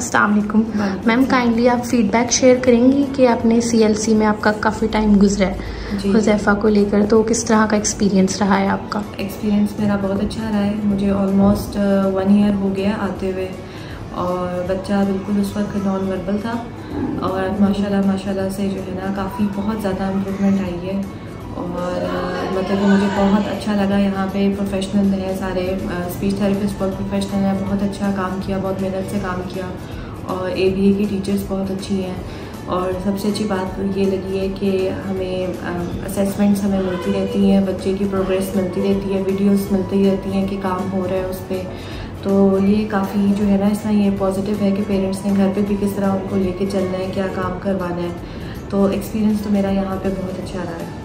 अस्सलाम वालेकुम। Ma'am kindly आप फीडबैक शेयर करेंगी कि आपने सीएलसी में आपका काफ़ी टाइम गुजरा है हुजैफ़ा को लेकर। तो किस तरह का एक्सपीरियंस रहा है आपका? एक्सपीरियंस मेरा बहुत अच्छा रहा है। मुझे ऑलमोस्ट वन ईयर हो गया आते हुए। और बच्चा बिल्कुल उस वक्त नॉन वर्बल था। और माशाल्लाह माशाल्लाह से जो है ना काफ़ी बहुत ज़्यादा इम्प्रूवमेंट आई है। और मतलब कि मुझे बहुत अच्छा लगा यहाँ पे प्रोफेशनल हैं सारे स्पीच थेरेपिस्ट बहुत प्रोफेशनल हैं, बहुत अच्छा काम किया, बहुत मेहनत से काम किया और ए बी ए की टीचर्स बहुत अच्छी हैं। और सबसे अच्छी बात ये लगी है कि हमें असेसमेंट्स हमें मिलती रहती हैं, बच्चे की प्रोग्रेस मिलती रहती है वीडियोस मिलती रहती हैं कि काम हो रहा है उस पर तो ये काफ़ी जो है ना इसमें ये पॉजिटिव है कि पेरेंट्स ने घर पे भी किस तरह उनको लेके चलना है, क्या काम करवाना है। तो एक्सपीरियंस तो मेरा यहाँ पे बहुत अच्छा रहा है।